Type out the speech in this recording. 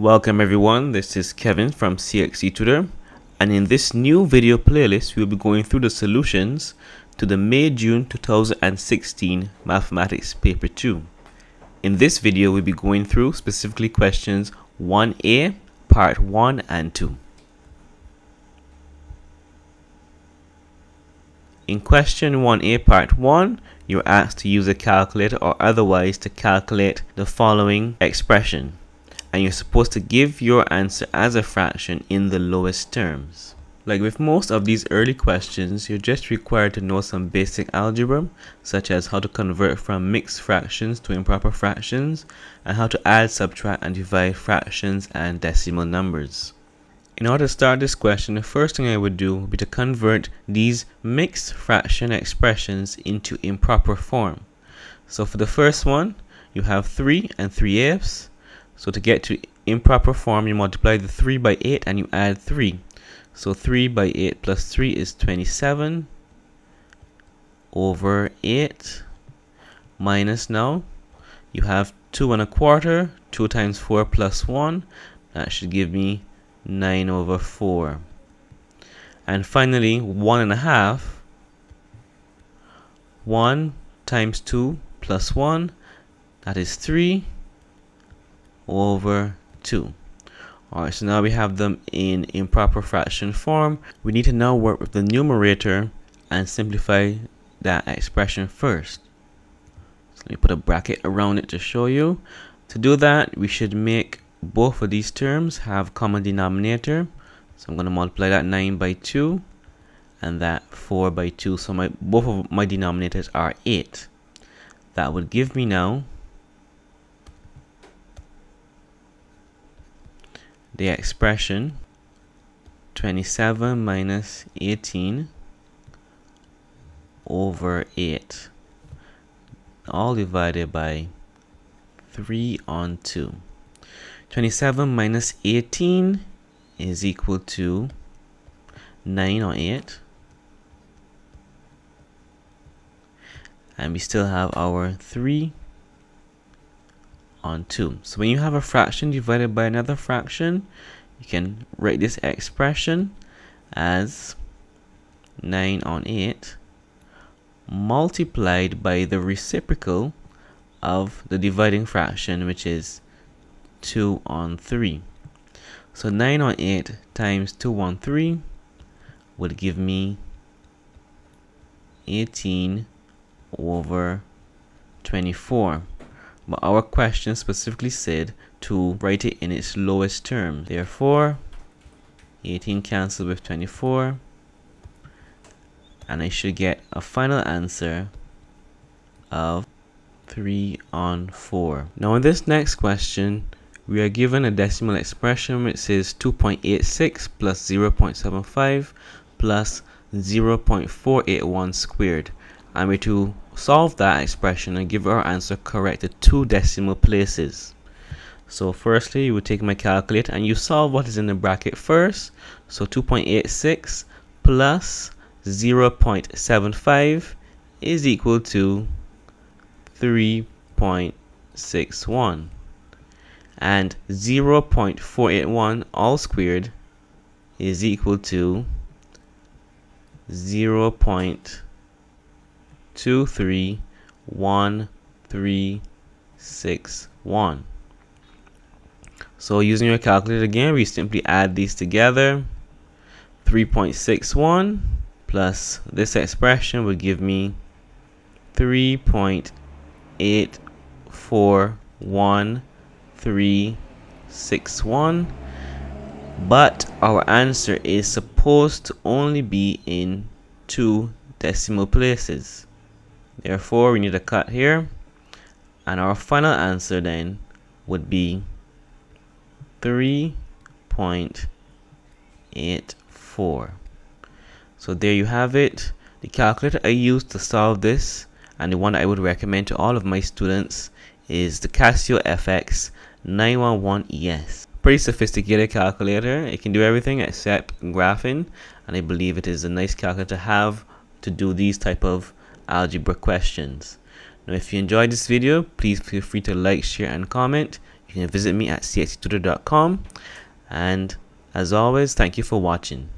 Welcome everyone, this is Kevin from CXC Tutor and in this new video playlist we'll be going through the solutions to the May-June 2016 Mathematics Paper 2. In this video we'll be going through specifically questions 1a, part 1 and 2. In question 1a part 1, you're asked to use a calculator or otherwise to calculate the following expression and you're supposed to give your answer as a fraction in the lowest terms. Like with most of these early questions, you're just required to know some basic algebra, such as how to convert from mixed fractions to improper fractions, and how to add, subtract, and divide fractions and decimal numbers. In order to start this question, the first thing I would do would be to convert these mixed fraction expressions into improper form. So for the first one, you have 3 and 3 eighths, so to get to improper form, you multiply the 3 by 8 and you add 3. So 3 by 8 plus 3 is 27 over 8 minus now. You have 2 and a quarter 2 times 4 plus 1 that should give me 9 over 4 and finally 1 and a half. 1 times 2 plus 1 that is 3 over 2. Alright, so now we have them in improper fraction form. We need to now work with the numerator and simplify that expression first. So let me put a bracket around it to show you. To do that, we should make both of these terms have common denominator. So I'm going to multiply that 9 by 2 and that 4 by 2. So my both of my denominators are 8. That would give me now the expression 27 minus 18 over 8 all divided by 3 on 2 27 minus 18 is equal to 9 on 8 and we still have our 3 on 2. So when you have a fraction divided by another fraction, you can write this expression as 9 on 8 multiplied by the reciprocal of the dividing fraction, which is 2 on 3. So 9 on 8 times 2 on 3 would give me 18 over 24 but our question specifically said to write it in its lowest term. Therefore, 18 cancel with 24 and I should get a final answer of 3 on 4. Now in this next question, we are given a decimal expression which says 2.86 plus 0.75 plus 0.481 squared and we're to solve that expression and give our answer correct at two decimal places. So firstly, you would take my calculator and you solve what is in the bracket first. So 2.86 plus 0.75 is equal to 3.61 and 0.481 all squared is equal to 0 two three one three six one. So using your calculator again we simply add these together. 3.61 plus this expression would give me 3.841361 but our answer is supposed to only be in two decimal places Therefore, we need a cut here. And our final answer then would be 3.84. So there you have it. The calculator I used to solve this and the one I would recommend to all of my students is the Casio FX 911ES. Pretty sophisticated calculator. It can do everything except graphing and I believe it is a nice calculator to have to do these type of algebra questions. Now if you enjoyed this video, please feel free to like, share and comment. you can visit me at cxctutor.com and as always thank you for watching